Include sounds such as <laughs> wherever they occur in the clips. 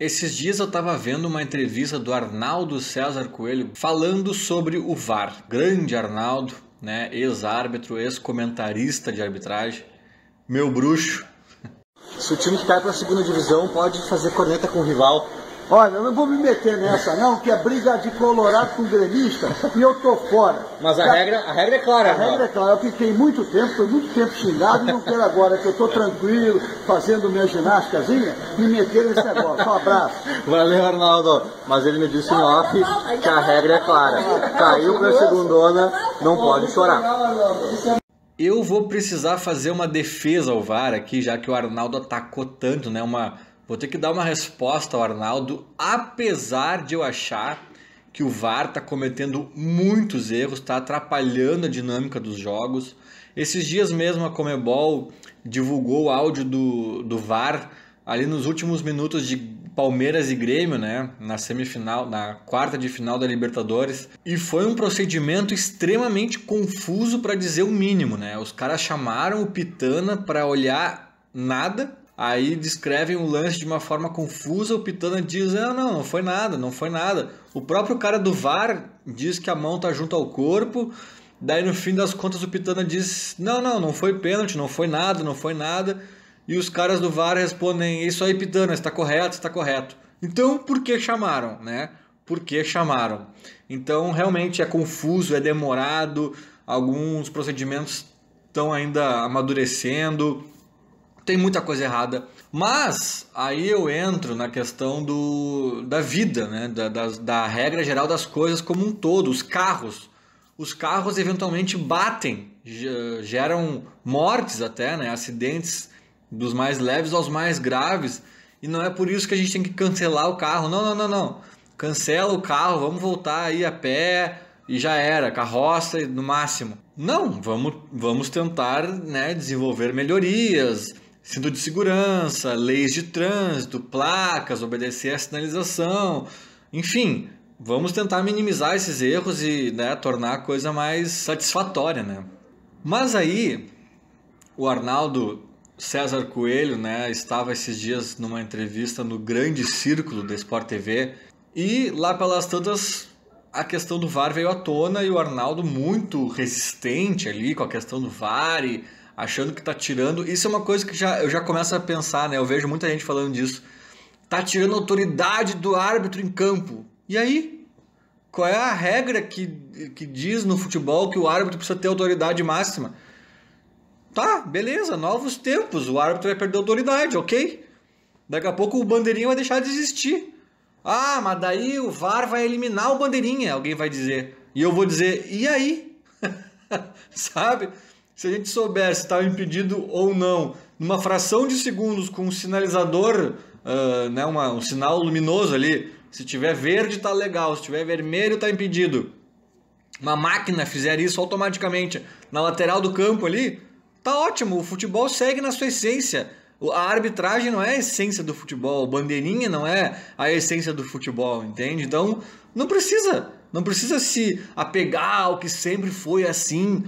Esses dias eu estava vendo uma entrevista do Arnaldo César Coelho falando sobre o VAR. Grande Arnaldo, né? ex-árbitro, ex-comentarista de arbitragem, meu bruxo. Se o time que cai para a segunda divisão pode fazer corneta com o rival, Olha, eu não vou me meter nessa não, que é briga de colorado com gremista e eu tô fora. Mas a, regra, a regra é clara, A regra é clara, eu fiquei muito tempo, foi muito tempo xingado e não quero agora que eu tô tranquilo, fazendo minha ginásticazinha, me meter nesse negócio. Um abraço. Valeu, Arnaldo. Mas ele me disse em off que a regra é clara. Caiu pra segundona, não pode chorar. Eu vou precisar fazer uma defesa ao VAR aqui, já que o Arnaldo atacou tanto, né? Uma Vou ter que dar uma resposta ao Arnaldo, apesar de eu achar que o VAR está cometendo muitos erros, está atrapalhando a dinâmica dos jogos. Esses dias mesmo a Comebol divulgou o áudio do, do VAR ali nos últimos minutos de Palmeiras e Grêmio, né, na semifinal, na quarta de final da Libertadores, e foi um procedimento extremamente confuso para dizer o mínimo, né? Os caras chamaram o Pitana para olhar nada Aí descrevem o lance de uma forma confusa, o Pitana diz: "Não, não, não foi nada, não foi nada". O próprio cara do VAR diz que a mão tá junto ao corpo. Daí no fim das contas o Pitana diz: "Não, não, não foi pênalti, não foi nada, não foi nada". E os caras do VAR respondem: "Isso aí, Pitana, está correto, está correto". Então, por que chamaram, né? Por que chamaram? Então, realmente é confuso, é demorado, alguns procedimentos estão ainda amadurecendo tem muita coisa errada. Mas aí eu entro na questão do, da vida, né? Da, da, da, regra geral das coisas como um todo. Os carros. Os carros eventualmente batem, geram mortes até, né? acidentes dos mais leves aos mais graves. E não é por isso que a gente tem que cancelar o carro. Não, não, não, não. Cancela o carro, vamos voltar aí a pé e já era, carroça no máximo. Não, vamos, vamos tentar né, desenvolver melhorias, cinto de segurança, leis de trânsito, placas, obedecer à sinalização, enfim, vamos tentar minimizar esses erros e né, tornar a coisa mais satisfatória, né? Mas aí o Arnaldo César Coelho, né, estava esses dias numa entrevista no Grande Círculo da Sport TV e lá pelas tantas a questão do VAR veio à tona e o Arnaldo muito resistente ali com a questão do VAR e achando que tá tirando. Isso é uma coisa que já, eu já começo a pensar, né? Eu vejo muita gente falando disso. Tá tirando a autoridade do árbitro em campo. E aí? Qual é a regra que, que diz no futebol que o árbitro precisa ter autoridade máxima? Tá, beleza, novos tempos, o árbitro vai perder autoridade, ok? Daqui a pouco o bandeirinha vai deixar de existir. Ah, mas daí o VAR vai eliminar o bandeirinha, alguém vai dizer. E eu vou dizer, e aí? <laughs> Sabe? Se a gente soubesse se estava impedido ou não, numa fração de segundos com um sinalizador, uh, né, uma, um sinal luminoso ali, se tiver verde está legal, se tiver vermelho está impedido. Uma máquina fizer isso automaticamente na lateral do campo ali, tá ótimo. O futebol segue na sua essência. A arbitragem não é a essência do futebol, bandeirinha não é a essência do futebol, entende? Então não precisa, não precisa se apegar ao que sempre foi assim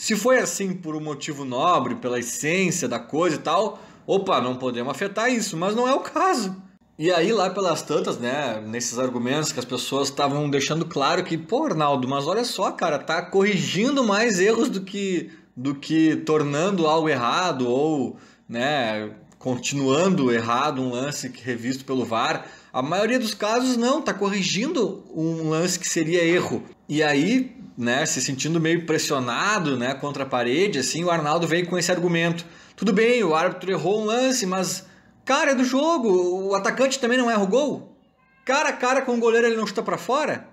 se foi assim por um motivo nobre, pela essência da coisa e tal, opa, não podemos afetar isso, mas não é o caso. E aí, lá pelas tantas, né, nesses argumentos que as pessoas estavam deixando claro que, pô, Arnaldo, mas olha só, cara, tá corrigindo mais erros do que, do que tornando algo errado ou, né, continuando errado um lance revisto pelo VAR. A maioria dos casos não, tá corrigindo um lance que seria erro. E aí, né, se sentindo meio pressionado, né, contra a parede, assim, o Arnaldo veio com esse argumento. Tudo bem, o árbitro errou um lance, mas cara, é do jogo, o atacante também não erra o gol. Cara a cara com o goleiro ele não chuta para fora?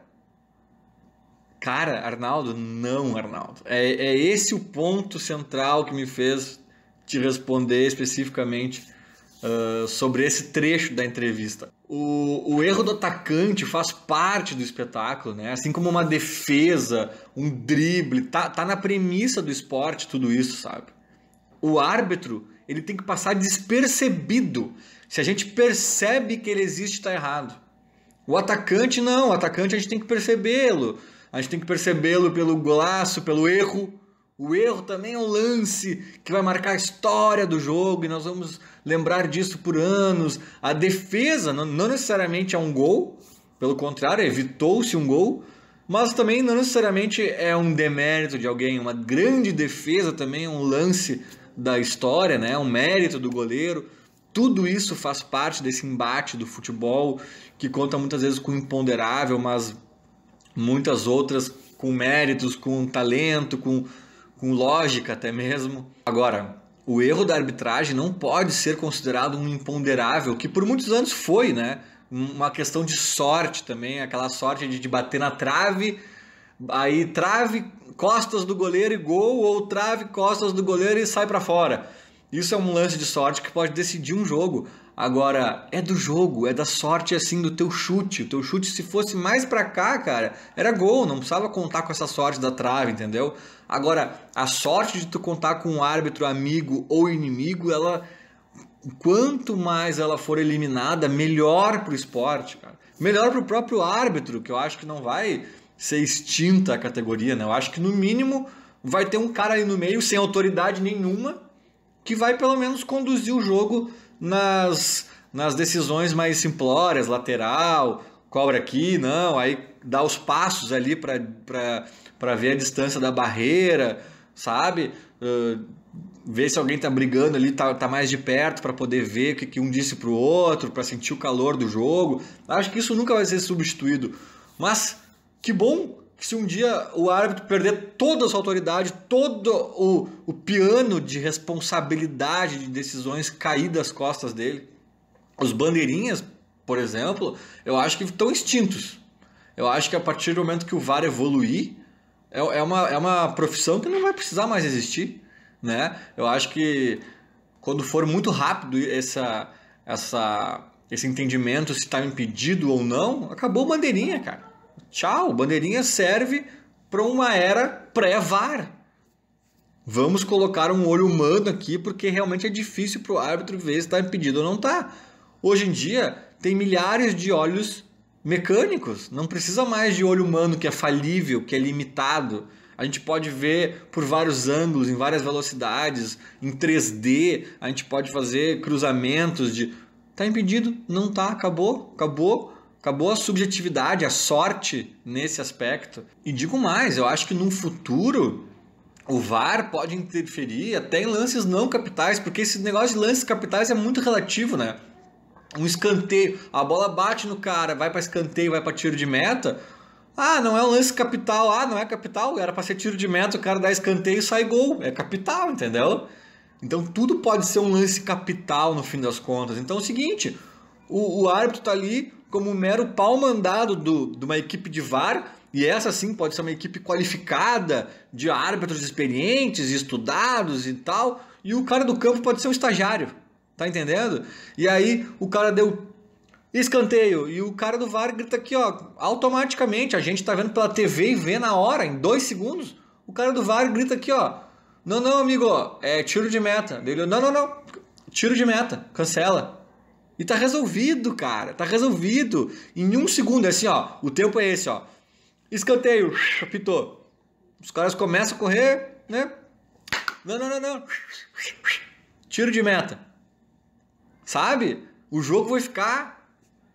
Cara, Arnaldo, não, Arnaldo. É, é esse o ponto central que me fez te responder especificamente uh, sobre esse trecho da entrevista. O, o erro do atacante faz parte do espetáculo, né? Assim como uma defesa, um drible, tá, tá na premissa do esporte tudo isso, sabe? O árbitro, ele tem que passar despercebido. Se a gente percebe que ele existe, tá errado. O atacante não, o atacante a gente tem que percebê-lo. A gente tem que percebê-lo pelo golaço, pelo erro, O erro também é um lance que vai marcar a história do jogo e nós vamos lembrar disso por anos. A defesa não, necessariamente é um gol, pelo contrário, evitou-se um gol, mas também não necessariamente é um demérito de alguém. Uma grande defesa também é um lance da história, né? um mérito do goleiro. Tudo isso faz parte desse embate do futebol que conta muitas vezes com imponderável, mas muitas outras com méritos, com talento, com com lógica até mesmo. Agora, o erro da arbitragem não pode ser considerado um imponderável, que por muitos anos foi, né? Uma questão de sorte também, aquela sorte de, de bater na trave, aí trave, costas do goleiro e gol, ou trave, costas do goleiro e sai para fora. Isso é um lance de sorte que pode decidir um jogo. Agora, é do jogo, é da sorte assim do teu chute. O teu chute, se fosse mais para cá, cara, era gol, não precisava contar com essa sorte da trave, entendeu? Agora, a sorte de tu contar com um árbitro amigo ou inimigo, ela quanto mais ela for eliminada, melhor pro esporte, cara. Melhor pro próprio árbitro, que eu acho que não vai ser extinta a categoria, né? Eu acho que no mínimo vai ter um cara aí no meio sem autoridade nenhuma que vai pelo menos conduzir o jogo nas, nas decisões mais simplórias, lateral, cobra aqui, não, aí dá os passos ali para ver a distância da barreira, sabe? Uh, ver se alguém tá brigando ali, tá, tá mais de perto para poder ver o que, que um disse pro outro, para sentir o calor do jogo. Acho que isso nunca vai ser substituído. Mas que bom se um dia o árbitro perder toda a sua autoridade, todo o, o piano de responsabilidade de decisões cair das costas dele. Os bandeirinhas, por exemplo, eu acho que estão extintos. Eu acho que a partir do momento que o VAR evoluir, é, é, uma, é uma profissão que não vai precisar mais existir. Né? Eu acho que quando for muito rápido essa, essa, esse entendimento se está impedido ou não, acabou bandeirinha, cara. Tchau, bandeirinha serve para uma era pré-VAR. Vamos colocar um olho humano aqui porque realmente é difícil para o árbitro ver se está impedido ou não está. Hoje em dia tem milhares de olhos mecânicos, não precisa mais de olho humano que é falível, que é limitado. A gente pode ver por vários ângulos, em várias velocidades, em 3D, a gente pode fazer cruzamentos de tá impedido, não tá, acabou, acabou. Acabou a subjetividade, a sorte nesse aspecto. E digo mais, eu acho que no futuro o VAR pode interferir até em lances não capitais, porque esse negócio de lances capitais é muito relativo, né? Um escanteio, a bola bate no cara, vai para escanteio, vai para tiro de meta. Ah, não é um lance capital. Ah, não é capital, era para ser tiro de meta, o cara dá escanteio e sai gol. É capital, entendeu? Então tudo pode ser um lance capital no fim das contas. Então é o seguinte, o, o árbitro tá ali, como um mero pau mandado do, de uma equipe de VAR, e essa sim pode ser uma equipe qualificada de árbitros experientes, estudados e tal, e o cara do campo pode ser um estagiário, tá entendendo? E aí o cara deu escanteio e o cara do VAR grita aqui, ó, automaticamente, a gente tá vendo pela TV e vê na hora, em dois segundos, o cara do VAR grita aqui, ó, não, não, amigo, é tiro de meta. Ele, não, não, não, tiro de meta, cancela. E tá resolvido, cara. Tá resolvido. Em um segundo, é assim, ó. O tempo é esse, ó. Escanteio, apitou. Os caras começam a correr, né? Não, não, não, não. Tiro de meta. Sabe? O jogo vai ficar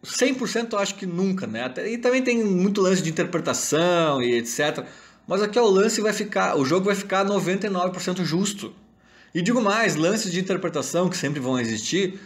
100% eu acho que nunca, né? E também tem muito lance de interpretação e etc. Mas aqui ó, o lance vai ficar, o jogo vai ficar 99% justo. E digo mais, lances de interpretação que sempre vão existir,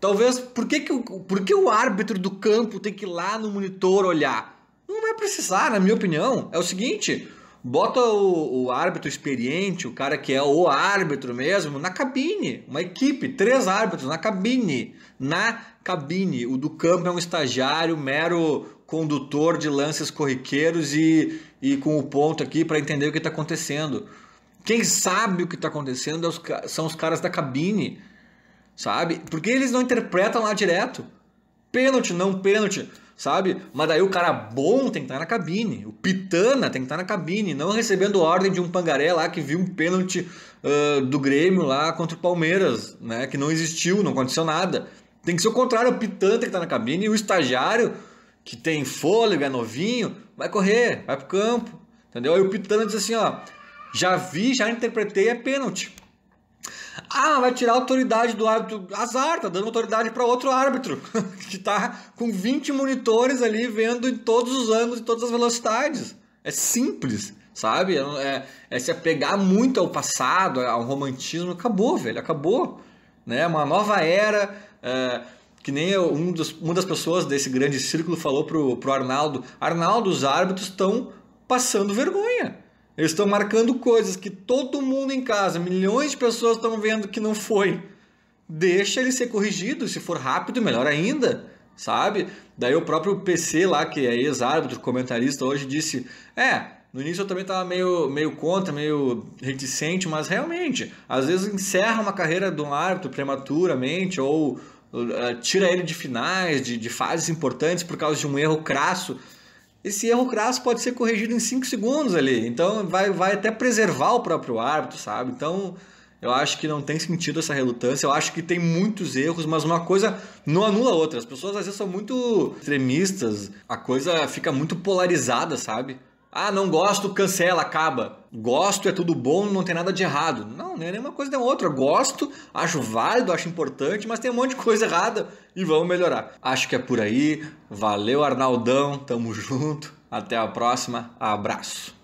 Talvez, por que, que, o, por que o árbitro do campo tem que ir lá no monitor olhar? Não vai precisar, na minha opinião. É o seguinte, bota o, o, árbitro experiente, o cara que é o árbitro mesmo, na cabine. Uma equipe, três árbitros na cabine. Na cabine. O do campo é um estagiário, mero condutor de lances corriqueiros e, e com o ponto aqui para entender o que está acontecendo. Quem sabe o que está acontecendo é são os caras da cabine sabe? Porque eles não interpretam lá direto. Pênalti, não pênalti, sabe? Mas daí o cara bom tem que estar na cabine. O Pitana tem que estar na cabine, não recebendo ordem de um pangaré lá que viu um pênalti uh, do Grêmio lá contra o Palmeiras, né? Que não existiu, não aconteceu nada. Tem que ser o contrário, o Pitana tem que estar na cabine e o estagiário, que tem fôlego, é novinho, vai correr, vai pro campo. Entendeu? Aí o Pitana diz assim, ó. Já vi, já interpretei, é pênalti. Ah, vai tirar a autoridade do árbitro. Azar, tá dando autoridade para outro árbitro, <laughs> que tá com 20 monitores ali vendo em todos os ângulos e todas as velocidades. É simples, sabe? É, é, é se apegar muito ao passado, ao romantismo. Acabou, velho, acabou. Né? Uma nova era. É, que nem um dos, uma das pessoas desse grande círculo falou pro, pro Arnaldo: Arnaldo, os árbitros estão passando vergonha. Eles estão marcando coisas que todo mundo em casa, milhões de pessoas estão vendo que não foi. Deixa ele ser corrigido, se for rápido, melhor ainda, sabe? Daí o próprio PC lá, que é ex-árbitro, comentarista hoje, disse: É, no início eu também estava meio, meio contra, meio reticente, mas realmente, às vezes encerra uma carreira de um árbitro prematuramente ou uh, tira ele de finais, de, de fases importantes por causa de um erro crasso esse erro crasso pode ser corrigido em 5 segundos ali. Então vai, vai até preservar o próprio árbitro, sabe? Então eu acho que não tem sentido essa relutância. Eu acho que tem muitos erros, mas uma coisa não anula a outra. As pessoas às vezes são muito extremistas, a coisa fica muito polarizada, sabe? Ah, não gosto, cancela, acaba. Gosto é tudo bom, não tem nada de errado. Não, não é nenhuma coisa nem outra. Gosto, acho válido, acho importante, mas tem um monte de coisa errada e vamos melhorar. Acho que é por aí. Valeu, Arnaldão. Tamo junto. Até a próxima. Abraço.